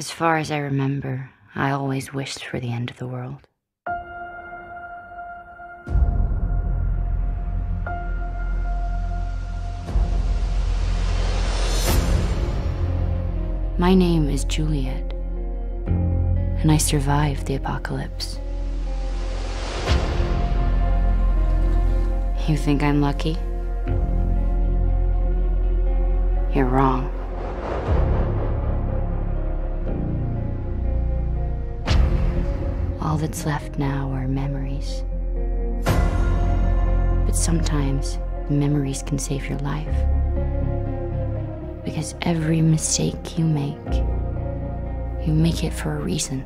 As far as I remember, I always wished for the end of the world. My name is Juliet, and I survived the apocalypse. You think I'm lucky? You're wrong. All that's left now are memories. But sometimes memories can save your life. Because every mistake you make, you make it for a reason.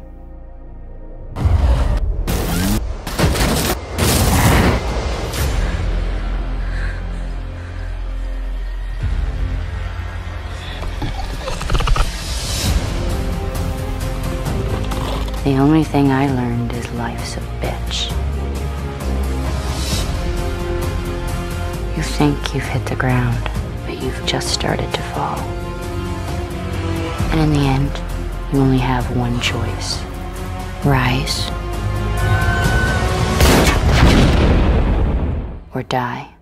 The only thing I learned is life's a bitch. You think you've hit the ground, but you've just started to fall. And in the end, you only have one choice rise or die.